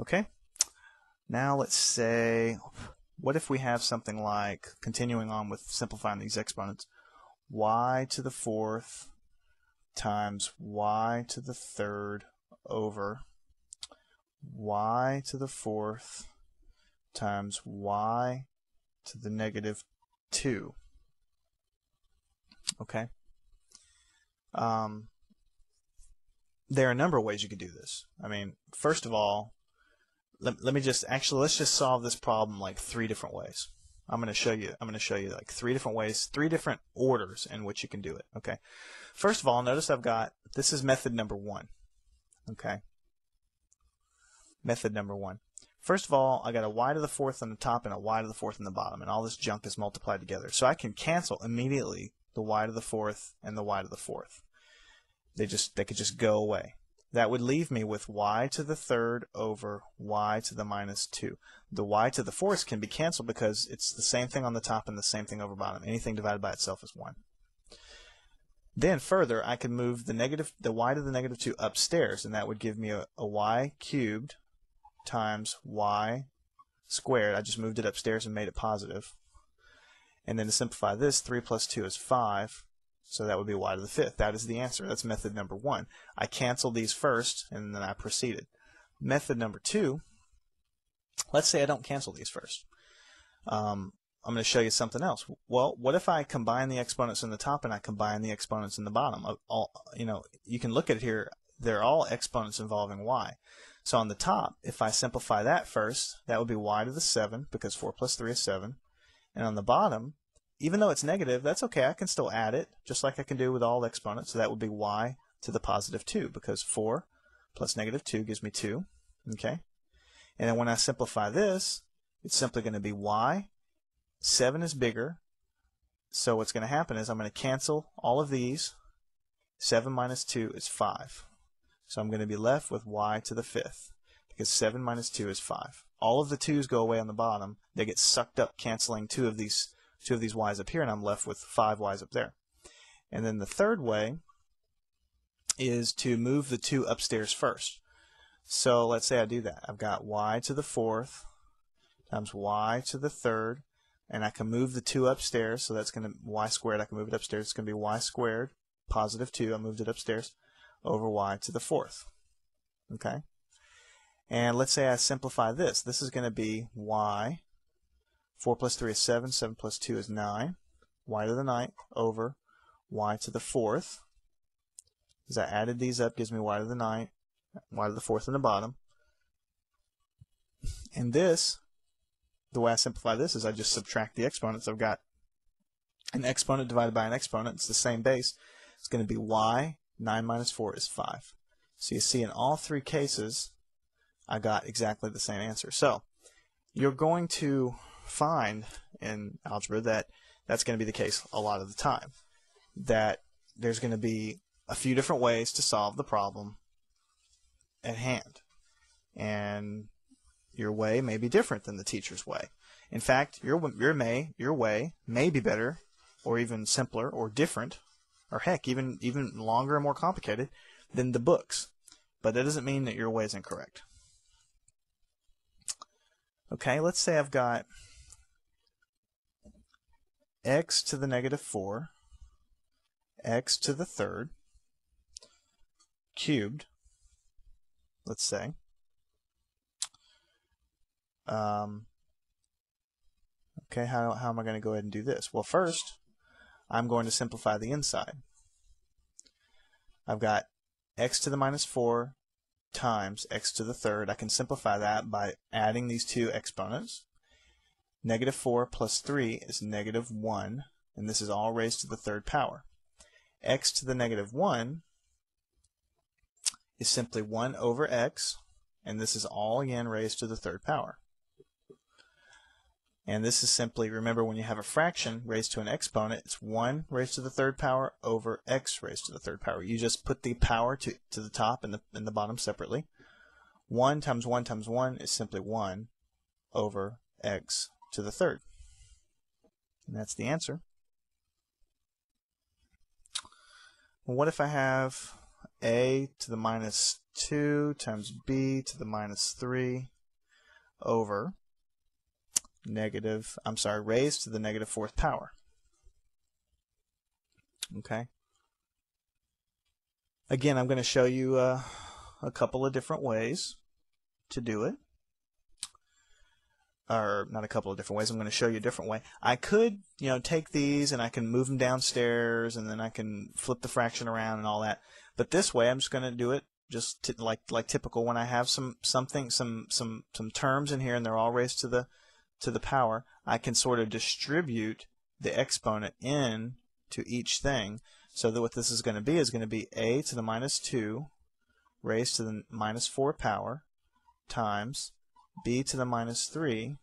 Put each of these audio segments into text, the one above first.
Okay, now let's say, what if we have something like, continuing on with simplifying these exponents, y to the fourth times y to the third over y to the fourth times y to the negative 2. Okay? Um, there are a number of ways you could do this. I mean, first of all, let, let me just actually let's just solve this problem like three different ways. I'm going to show you I'm going to show you like three different ways, three different orders in which you can do it, okay? First of all, notice I've got this is method number 1. Okay? Method number 1. First of all, I got a y to the fourth on the top and a y to the fourth on the bottom, and all this junk is multiplied together. So I can cancel immediately the y to the fourth and the y to the fourth. They just they could just go away. That would leave me with y to the third over y to the minus 2. The y to the fourth can be canceled because it's the same thing on the top and the same thing over bottom. Anything divided by itself is 1. Then further, I can move the negative the y to the negative 2 upstairs, and that would give me a, a y cubed times y squared. I just moved it upstairs and made it positive. And then to simplify this, 3 plus 2 is 5. So that would be y to the fifth. That is the answer. That's method number one. I canceled these first, and then I proceeded. Method number two, let's say I don't cancel these first. Um, I'm going to show you something else. Well, what if I combine the exponents in the top and I combine the exponents in the bottom? All, you know, you can look at it here. They're all exponents involving y. So on the top, if I simplify that first, that would be y to the 7, because 4 plus 3 is 7. And on the bottom, even though it's negative, that's okay. I can still add it, just like I can do with all exponents. So that would be y to the positive 2, because 4 plus negative 2 gives me 2. Okay? And then when I simplify this, it's simply going to be y. 7 is bigger, so what's going to happen is I'm going to cancel all of these. 7 minus 2 is 5. So I'm going to be left with y to the fifth, because 7 minus 2 is 5. All of the 2's go away on the bottom. They get sucked up canceling two of these two of these y's up here, and I'm left with five y's up there. And then the third way is to move the two upstairs first. So let's say I do that. I've got y to the fourth times y to the third, and I can move the two upstairs, so that's going to y squared. I can move it upstairs. It's going to be y squared, positive 2. I moved it upstairs, over y to the fourth. Okay? And let's say I simplify this. This is going to be y 4 plus 3 is 7, 7 plus 2 is 9, y to the ninth over y to the fourth. As I added these up, gives me y to the ninth, y to the fourth in the bottom. And this, the way I simplify this is I just subtract the exponents. I've got an exponent divided by an exponent. It's the same base. It's going to be y, 9 minus 4 is 5. So you see in all three cases, I got exactly the same answer. So you're going to find in algebra that that's going to be the case a lot of the time. That there's going to be a few different ways to solve the problem at hand. And your way may be different than the teacher's way. In fact, your your may your way may be better or even simpler or different or heck even even longer and more complicated than the books. But that doesn't mean that your way is incorrect. Okay, let's say I've got x to the negative 4, x to the third, cubed, let's say. Um, okay, how, how am I going to go ahead and do this? Well, first, I'm going to simplify the inside. I've got x to the minus 4 times x to the third. I can simplify that by adding these two exponents. Negative 4 plus 3 is negative 1, and this is all raised to the third power. x to the negative 1 is simply 1 over x, and this is all again raised to the third power. And this is simply, remember when you have a fraction raised to an exponent, it's 1 raised to the third power over x raised to the third power. You just put the power to, to the top and the, and the bottom separately. 1 times 1 times 1 is simply 1 over x to the third. And that's the answer. Well, what if I have a to the minus 2 times b to the minus 3 over negative, I'm sorry, raised to the negative fourth power. Okay. Again, I'm going to show you uh, a couple of different ways to do it. Or not a couple of different ways. I'm going to show you a different way. I could, you know, take these and I can move them downstairs and then I can flip the fraction around and all that. But this way, I'm just going to do it just like like typical when I have some something some some some terms in here and they're all raised to the to the power. I can sort of distribute the exponent in to each thing. So that what this is going to be is going to be a to the minus 2 raised to the minus 4 power times b to the minus 3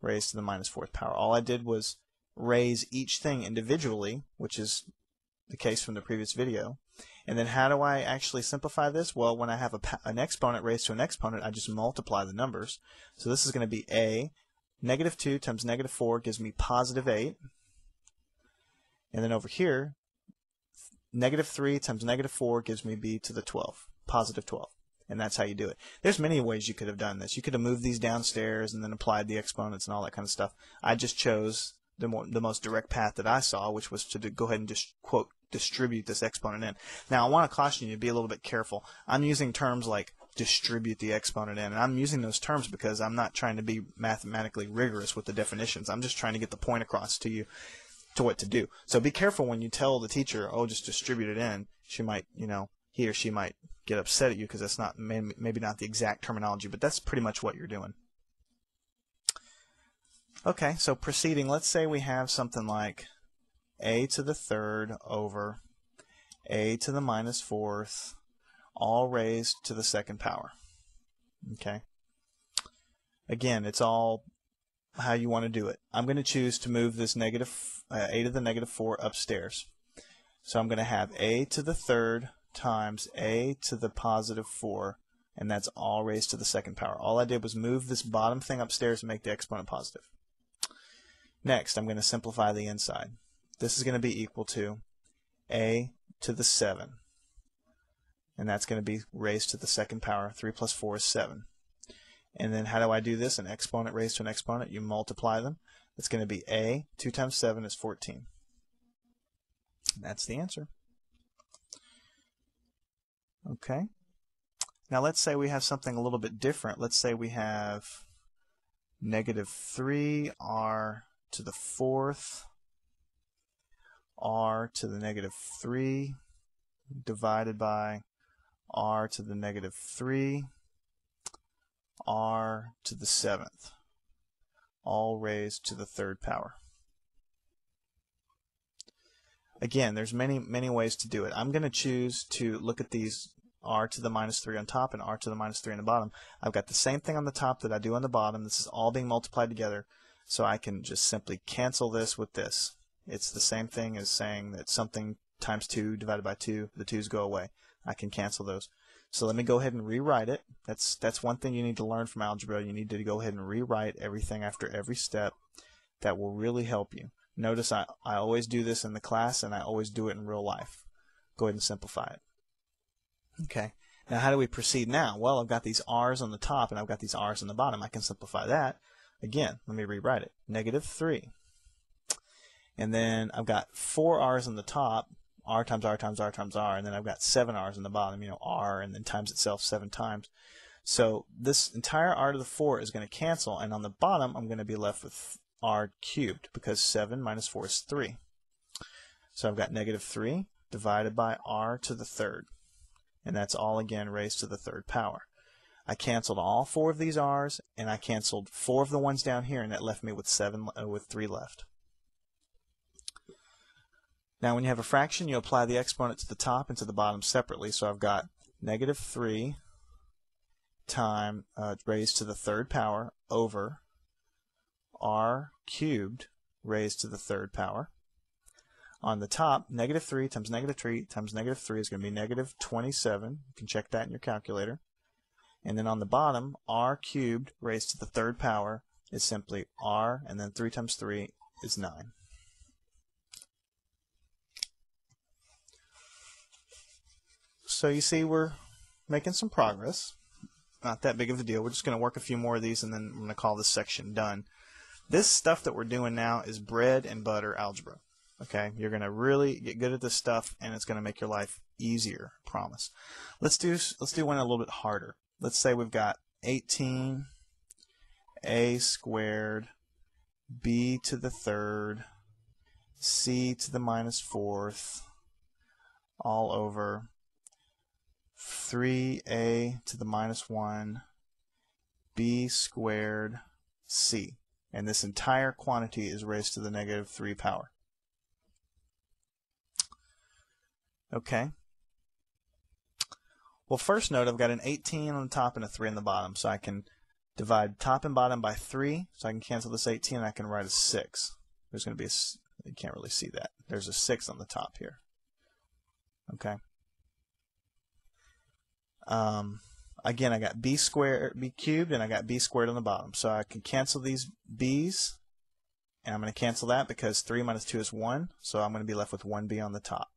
raised to the minus 4th power. All I did was raise each thing individually, which is the case from the previous video. And then how do I actually simplify this? Well, when I have a, an exponent raised to an exponent, I just multiply the numbers. So this is going to be a. Negative 2 times negative 4 gives me positive 8. And then over here, negative 3 times negative 4 gives me b to the 12, positive 12 and that's how you do it. There's many ways you could have done this. You could have moved these downstairs and then applied the exponents and all that kind of stuff. I just chose the more the most direct path that I saw, which was to go ahead and just quote distribute this exponent in. Now I want to caution you to be a little bit careful. I'm using terms like distribute the exponent in, and I'm using those terms because I'm not trying to be mathematically rigorous with the definitions. I'm just trying to get the point across to you to what to do. So be careful when you tell the teacher, "Oh, just distribute it in." She might, you know, he or she might get upset at you because that's not maybe not the exact terminology, but that's pretty much what you're doing. Okay, so proceeding, let's say we have something like a to the third over a to the minus fourth, all raised to the second power. Okay. Again, it's all how you want to do it. I'm going to choose to move this negative uh, a to the negative 4 upstairs. So I'm going to have a to the third times a to the positive 4, and that's all raised to the second power. All I did was move this bottom thing upstairs and make the exponent positive. Next, I'm going to simplify the inside. This is going to be equal to a to the 7, and that's going to be raised to the second power. 3 plus 4 is 7. And then how do I do this? An exponent raised to an exponent. You multiply them. It's going to be a. 2 times 7 is 14. That's the answer. Okay. Now let's say we have something a little bit different. Let's say we have negative 3r to the fourth r to the negative 3 divided by r to the negative 3 r to the seventh all raised to the third power. Again, there's many, many ways to do it. I'm going to choose to look at these r to the minus 3 on top and r to the minus 3 on the bottom. I've got the same thing on the top that I do on the bottom. This is all being multiplied together. So I can just simply cancel this with this. It's the same thing as saying that something times 2 divided by 2, the 2's go away. I can cancel those. So let me go ahead and rewrite it. That's, that's one thing you need to learn from algebra. You need to go ahead and rewrite everything after every step. That will really help you. Notice I, I always do this in the class and I always do it in real life. Go ahead and simplify it. Okay. Now how do we proceed now? Well, I've got these r's on the top and I've got these r's on the bottom. I can simplify that. Again, let me rewrite it. Negative 3. And then I've got four r's on the top, r times r times r times r, and then I've got seven r's on the bottom, you know, r and then times itself seven times. So this entire r to the 4 is going to cancel, and on the bottom I'm going to be left with r cubed because 7 minus 4 is 3. So I've got negative 3 divided by r to the third. And that's all again raised to the third power. I canceled all four of these r's, and I canceled four of the ones down here, and that left me with seven uh, with three left. Now, when you have a fraction, you apply the exponent to the top and to the bottom separately. So I've got negative 3 time uh, raised to the third power over r cubed raised to the third power. On the top, negative 3 times negative 3 times negative 3 is going to be negative 27. You can check that in your calculator. And then on the bottom, r cubed raised to the third power is simply r, and then 3 times 3 is 9. So you see we're making some progress. Not that big of a deal. We're just going to work a few more of these and then I'm going to call this section done. This stuff that we're doing now is bread and butter algebra. Okay, you're going to really get good at this stuff and it's going to make your life easier, I promise. Let's do let's do one a little bit harder. Let's say we've got 18 a squared b to the third c to the minus fourth all over 3a to the minus 1 b squared c. And this entire quantity is raised to the negative 3 power. Okay. Well, first note, I've got an 18 on the top and a 3 on the bottom, so I can divide top and bottom by 3, so I can cancel this 18 and I can write a 6. There's going to be a, you can't really see that. There's a 6 on the top here. Okay. Um, again, I got b squared, b cubed, and I got b squared on the bottom. So I can cancel these b's, and I'm going to cancel that because 3 minus 2 is 1, so I'm going to be left with 1b on the top.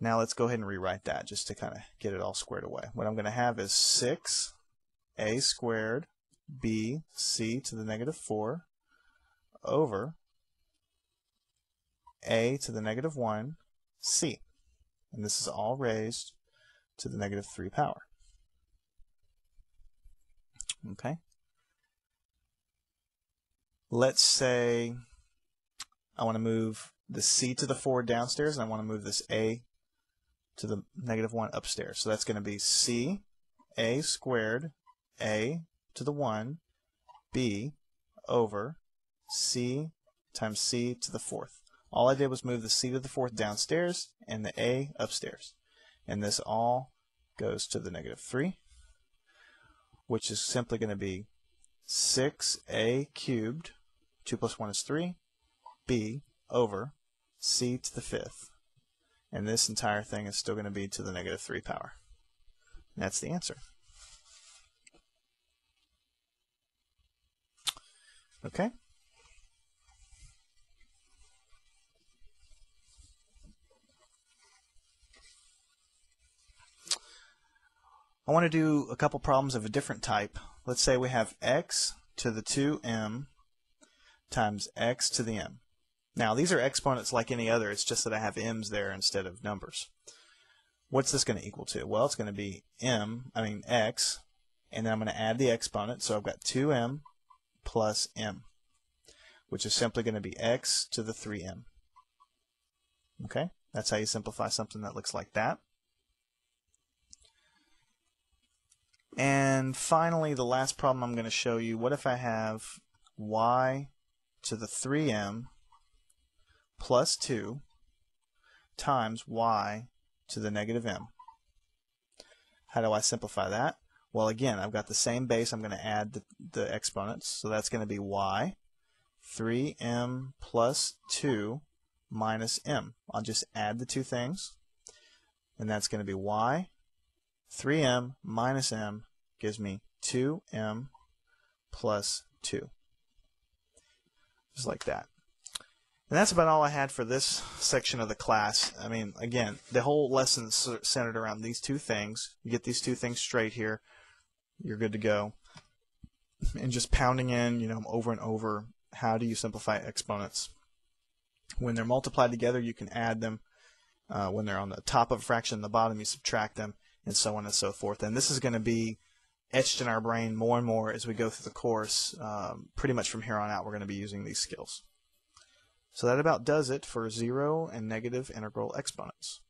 Now let's go ahead and rewrite that just to kind of get it all squared away. What I'm going to have is 6a squared b c to the negative 4 over a to the negative 1 c. And this is all raised to the negative 3 power. Okay. Let's say I want to move the c to the 4 downstairs and I want to move this a to the negative 1 upstairs. So that's going to be c a squared a to the 1 b over c times c to the fourth. All I did was move the c to the fourth downstairs and the a upstairs. And this all goes to the negative 3, which is simply going to be 6a cubed, 2 plus 1 is 3, b over c to the fifth. And this entire thing is still going to be to the negative 3 power. And that's the answer. Okay? I want to do a couple problems of a different type. Let's say we have x to the 2m times x to the m. Now these are exponents like any other, it's just that I have m's there instead of numbers. What's this going to equal to? Well, it's going to be m, I mean x, and then I'm going to add the exponent, so I've got 2m plus m, which is simply going to be x to the 3m. Okay, that's how you simplify something that looks like that. And finally, the last problem I'm going to show you, what if I have y to the 3m plus 2 times y to the negative m. How do I simplify that? Well, again, I've got the same base. I'm going to add the, the exponents. So that's going to be y 3m plus 2 minus m. I'll just add the two things. And that's going to be y 3m minus m gives me 2m plus 2. Just like that. And that's about all I had for this section of the class. I mean, again, the whole lesson is centered around these two things. You get these two things straight here, you're good to go. And just pounding in, you know, over and over, how do you simplify exponents? When they're multiplied together, you can add them. Uh, when they're on the top of a fraction, and the bottom, you subtract them and so on and so forth. And this is going to be etched in our brain more and more as we go through the course. Um, pretty much from here on out, we're going to be using these skills. So that about does it for zero and negative integral exponents.